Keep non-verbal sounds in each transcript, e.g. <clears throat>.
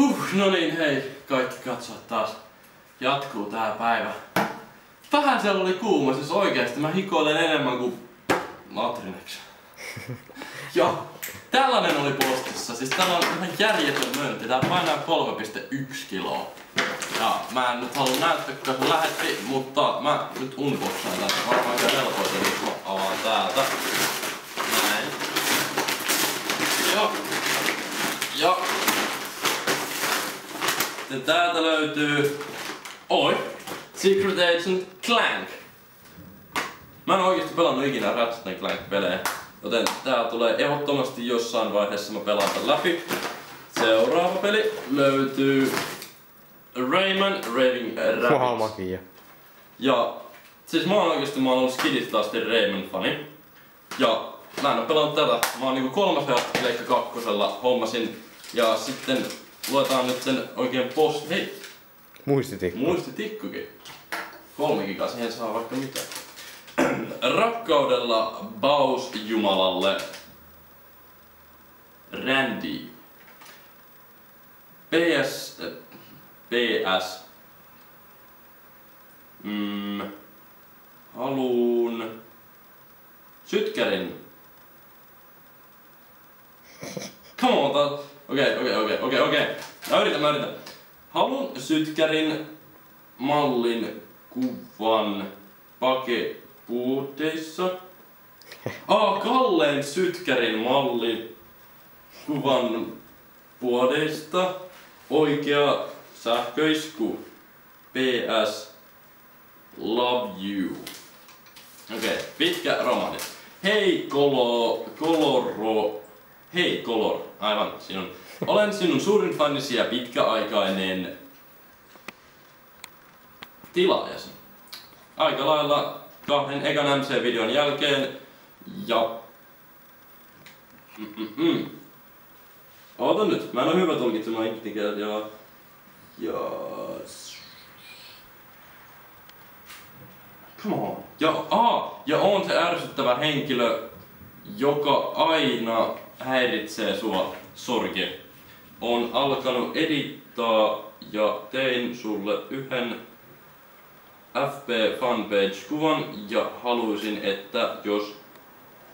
Huh, no niin, hei, kaikki katsojat taas. Jatkuu tää päivä. Vähän siellä oli kuuma, siis oikeesti mä hikoilen enemmän kuin Matrinex. <laughs> ja tällainen oli postissa, siis täällä on ihan järjetön möntti. Tää painaa 3,1 kiloa. Ja mä en nyt halua näyttää, kuka se lähetti, mutta mä nyt unboxaan tätä. Varmaan helpoita, jos mä avaan täältä. Näin. Ja. Ja. Sitten täältä löytyy... Oi! Secret Agent Clank. Mä en oikeesti pelannut ikinä Ratchet Clank-pelejä. Joten tää tulee ehdottomasti jossain vaiheessa mä pelaan tän läpi. Seuraava peli löytyy Rayman Raving makia. Ja siis mä oon oikeesti mä oon ollut skidistä asti Rayman-fani. Ja mä en oo pelannut tätä. Mä oon niinku kolmas asti Pleikka kakkosella hommasin. Ja sitten luetaan nyt sen oikein post... Hei, Muistitikku. muistitikkukin. Kolme gigaa, siihen saa vaikka mitä. <clears throat> Rakkaudella Baus Jumalalle. Randy. PS... PS. Mm, haluun... Sytkärin. <laughs> Come on. Okei, okei, okei, okei, okei. Mä yritän, mä yritän. Haluun sytkärin mallin kuvan pakepuuteissa. Ah, Kalleen sytkärin mallin kuvan puodeista. Oikea sähköisku. PS. Love you. Okei, okay, pitkä romani. Hei kolo, koloro, hei kolor, aivan sinun. Olen sinun suurin fanisi ja pitkäaikainen tilaajasi. Aika lailla kahden ekan MC-videon jälkeen ja... Mm-mm-mm. Oota nyt, mä en ole hyvä tulkitsemaan ikinä ja... Ja... Come on. Ja, aa, ja on se ärsyttävä henkilö, joka aina häiritsee sua, sorge. On alkanut edittaa ja tein sulle yhden FB fanpage-kuvan ja haluaisin, että jos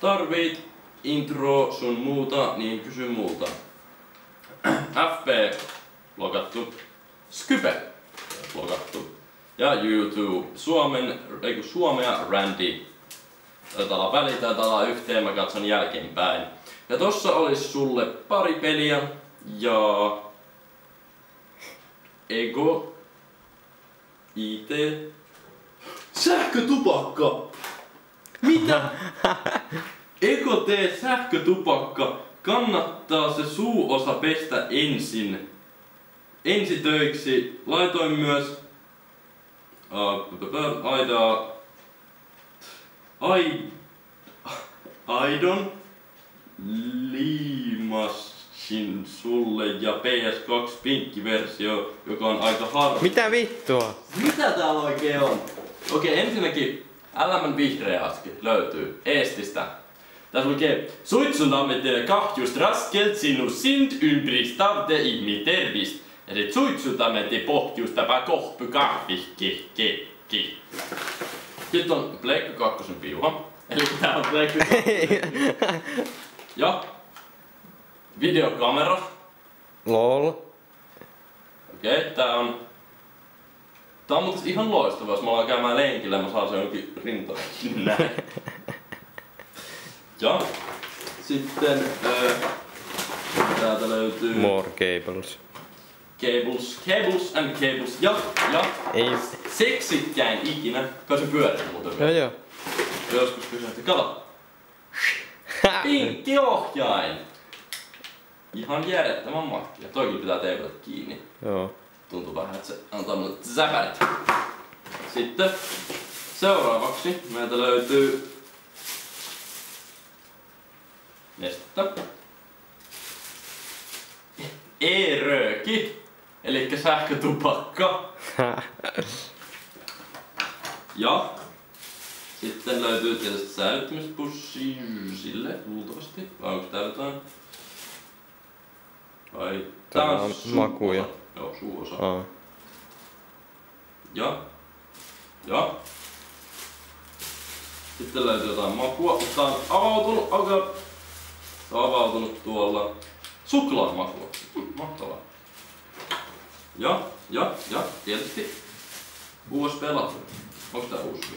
tarvit intro sun muuta, niin kysy multa. <clears throat> FB logattu. Skype logattu. Ja YouTube Suomen, ei kun Suomea Randy. Taitaa olla väli, taitaa olla yhteen, mä katson jälkeenpäin. Ja tossa olisi sulle pari peliä ja Ego IT Sähkötupakka! Mitä? <laughs> Ego tee sähkötupakka. Kannattaa se suuosa pestä ensin. Ensitöiksi laitoin myös uh, Aida Ai Aidon liimasin sulle ja PS2 pinkkiversio, joka on aika harva. Mitä vittua? Mitä täällä oikein on? Okei, ensinnäkin LMN vihreä aski löytyy Eestistä. Tässä lukee Suitsuntammetere kahjust raskelt sinun sind ymbristavde ihmitervist. Eli suitsutammete pohjustava kohpy kahvihki ki ki. Sitten on Pleikka 2 piuha. Eli tää on Pleikka 2. <laughs> Ja videokamera. Lol. Okei, tää on... Tää on muuten ihan loistava, jos mä alan käymään lenkillä, mä saan sen jonkin rintaan. Näin. <laughs> Ja sitten öö, täältä löytyy More cables. cables, cables and cables ja, ja Ei. seksikkäin ikinä. Kai se pyörii muuten Joo vielä. joo. Joskus pysähti. Kato, <laughs> pinkki ohjain. Ihan järjettömän makkia. Toikin pitää teipata kiinni. Joo. Tuntuu vähän, että se antaa mulle säpärit. Sitten seuraavaksi meiltä löytyy nestettä. E-rööki, eli sähkötupakka. <laughs> Ja sitten löytyy tietysti säilyttämispussi sille luultavasti. Vai onko tää jotain? Ai, Tää tää on makuja. Joo, suuosa. Aa. Ja. Ja. Sitten löytyy jotain makua, mutta tää on avautunut aika... Tää on avautunut tuolla. Suklaan makua. Hm, mahtavaa. Ja, ja, ja, tietysti USB-laturi. Onks tää USB?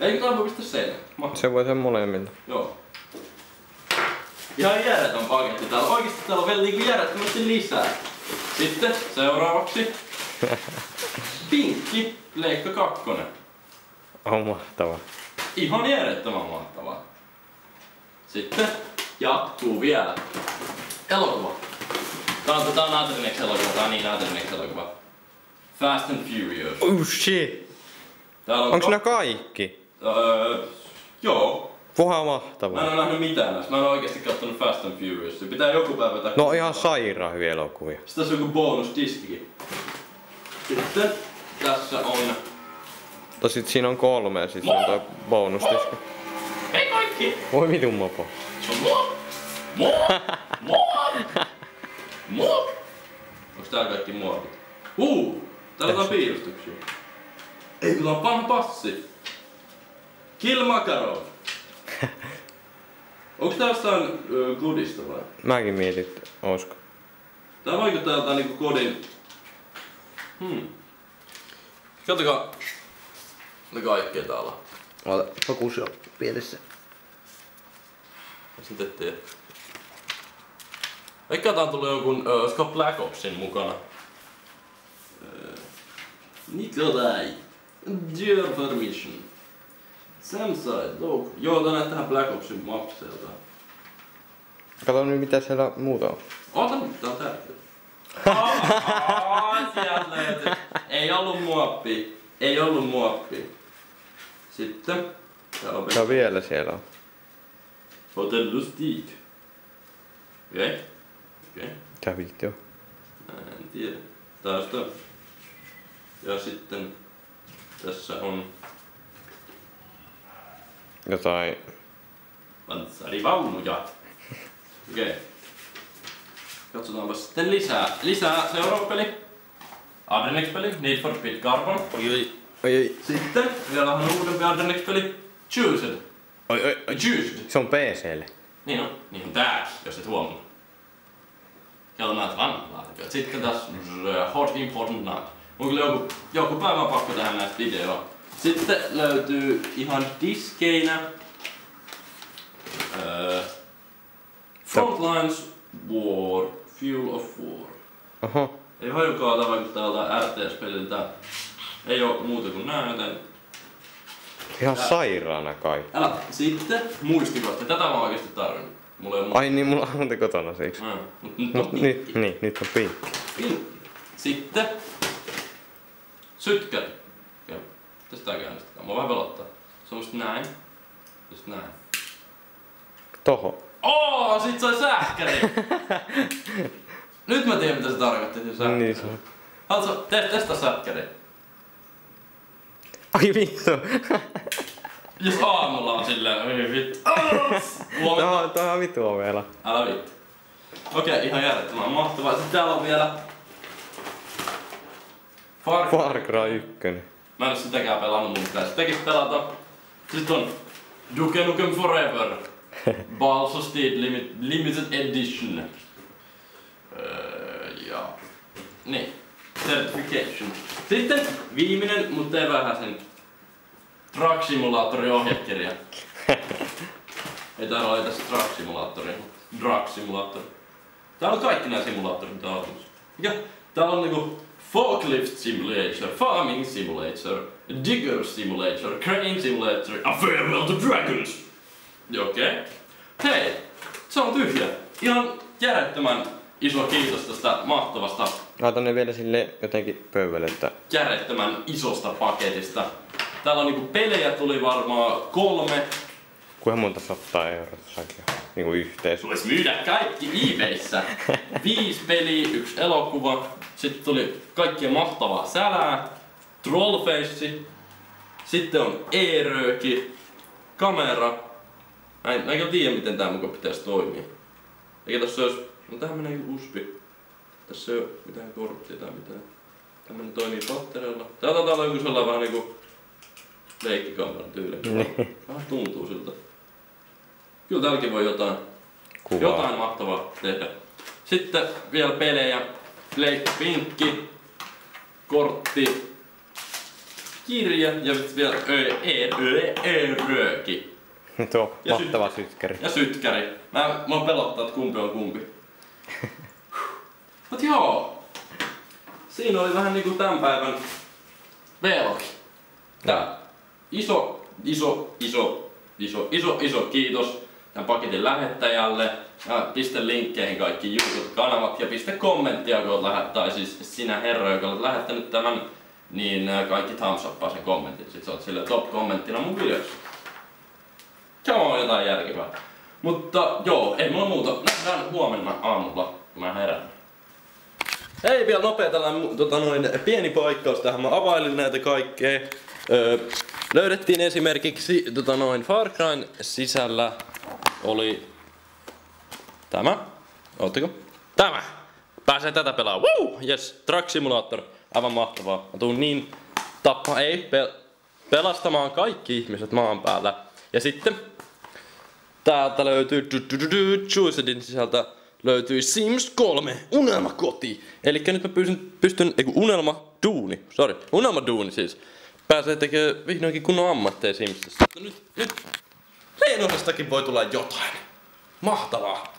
Eikö tää voi pistää seinään? Se voi sen molemmilta. Joo. Ihan järjetön paketti täällä. Oikeesti täällä on vielä niinku järjettömästi lisää. Sitten seuraavaksi. <laughs> Pinkki Leikka 2. On mahtava. Ihan järjettömän mahtavaa. Sitten jatkuu vielä. Elokuva. Tää on, tää on Adrinex elokuva, tää on niin Adrinex elokuva. Fast and Furious. Oh shit! Täällä on Onks ko- nää kaikki? Öö, joo. Puha Mä en mahtavaa. oo nähnyt mitään näistä. Mä en oo oikeesti kattonut Fast and Furious. Se pitää joku päivä vetää. No ihan sairaan hyviä elokuvia. Sitten tässä on joku bonusdiskikin. Sitten tässä on... Mutta sit siinä on kolme ja sit on toi bonusdiski. Ei kaikki! Voi vitun mopo. Se on mua! Mua! Mua! Mua! Onks täällä kaikki muovit? Huu! Täällä on piirustuksia. Ei, kyllä on panna passi. Kill Makarov. Onks tää jostain ö, Goodista vai? Mäkin mietin, että oisko. Tää vaikuttaa jotain niinku kodin... Hmm. Katsokaa. Ne kaikkea täällä. Ota, fokus on pielessä. Sitten tiedä. Ehkä tää on tullut jonkun uh, Scott Black Opsin mukana. Nikolai. Dear permission. Samside, low. Joo, tää näet tähän Black Opsin mapseelta. Kato nyt mitä siellä muuta on. Ota nyt, tää on tärkeä. <laughs> Sieltä. Ei ollut muoppi. Ei ollut muoppi. Sitten. Täällä on Ja vielä siellä on. Hotel Lustig. Okei. Okay. Okei. Okay. Mitä vittu on? En tiedä. Tästä. Ja sitten tässä on Jotain... panssarivaunuja. Okei. Okay. Katsotaanpa sitten lisää. Lisää seuraava peli. Adrenex-peli, Need for Speed Carbon. Oi oi. Oi oi. Sitten vielä vähän uudempi Adrenex-peli, Choosed. Oi oi. oi. Choosed. Se on PClle. Niin on, niin on tää, jos et huomannut. On näitä vanhat Sitten tässä äh, Hot Important Night. Mun kyllä joku, joku päivä on pakko tehdä näistä videoa. Sitten löytyy ihan diskeinä äh, Frontlines War, Fuel of War. Oho. Ei hajukaan tämä vaikuttaa tältä RTS-peliltä. Ei oo muuta kuin nää, joten Ihan sairaana kai. Älä. Sitten muistikohta. Tätä mä oikeesti tarvinnut. Mulla ei Ai niin, mulla on kotona siksi. Mm. Mut nyt on nyt, niin, nyt on pinkki. Pinkki. Sitten sytkäri. Tästä tää käynnistetään. Mua vähän pelottaa. Se on just näin. Just näin. Toho. Oo, sit sai sähkäri! <laughs> Nyt mä tiedän mitä se tarkoitti se sähkäri. Niin se on. Haluatko te- testaa sähkäri? Ai vittu. Jos aamulla on silleen, oi vittu. Huomenta. On, tämä on vittu ovela. Älä vittu. Okei, ihan järjettömän mahtavaa. Sitten täällä on vielä... Far Cry. Far Cry 1. Mä en oo sitäkään pelannut, mun pitäis sitäkin pelata. Sitten on Duke Nukem Forever. Balls of Steel Limit, Limited Edition. Öö, ja... Niin. Certification. Sitten viimeinen, mutta ei vähäsen. Truck Simulatori ohjekirja. <laughs> ei täällä ole tässä Truck Simulatori, mutta Drug Simulator. Täällä on kaikki nämä simulaattorit, mitä on. Ja täällä on niinku Forklift Simulator, Farming Simulator, Digger Simulator, Crane Simulator, A Farewell to Dragons. Okei. Okay. Hei, se on tyhjä. Ihan järjettömän iso kiitos tästä mahtavasta, Laitan ne vielä sille jotenkin pöydälle, että järjettömän isosta paketista. Täällä on niinku pelejä tuli varmaan kolme. Kuinka monta sattaa euroa sakin on niinku yhteensä. Tulisi myydä kaikki eBayssä. <laughs> Viisi peliä, yksi elokuva. Sitten tuli kaikkien mahtavaa sälää. Trollface. Sitten on e-rööki. Kamera. Mä en, mä en tiedä miten tää mukaan pitäisi toimia. Eikä tossa olisi... No tähän menee USB. Tässä ei oo mitään korttia tai mitään. Tämmönen toimii patterilla. Tää taitaa olla joku sellainen vähän niinku leikkikameran tyyli. Niin. Vähän tuntuu siltä. Kyllä täälläkin voi jotain, Kuvaa. jotain mahtavaa tehdä. Sitten vielä pelejä. Pleikki Pinkki, kortti, kirja ja sitten vielä ö, e, ö, e, rööki. <laughs> Tuo Ja mahtava sytkäri. Ja sytkäri. Mä, mä pelottaa, että kumpi on kumpi. <laughs> Mut joo. Siinä oli vähän niinku tämän päivän vlogi. Tää iso, iso, iso, iso, iso, iso kiitos tämän paketin lähettäjälle. Ja pistä linkkeihin kaikki YouTube-kanavat ja pistä kommenttia, kun lähet, siis sinä herra, joka olet lähettänyt tämän, niin ää, kaikki thumbs uppaa sen kommentin. Sitten sä oot silleen top kommenttina mun videossa. Se on jotain järkevää. Mutta joo, ei mulla muuta. Nähdään huomenna aamulla, kun mä herään. Hei, vielä nopea tällainen tota noin, pieni paikkaus tähän. Mä availin näitä kaikkea. Öö, löydettiin esimerkiksi tota noin Far Cryn sisällä oli tämä. Ootteko? Tämä! Pääsee tätä pelaamaan. Woo! Yes, Truck Simulator. Aivan mahtavaa. Mä tuun niin tappa, ei, pel- pelastamaan kaikki ihmiset maan päällä. Ja sitten Täältä löytyy Juicedin sisältä löytyy Sims 3 unelmakoti. Eli nyt mä pystyn, pystyn eiku unelma duuni, sorry, unelma duuni siis. Pääsee tekemään vihdoinkin kunnon ammatteja Simsissä. Nyt, nyt, Reinosestakin voi tulla jotain. Mahtavaa.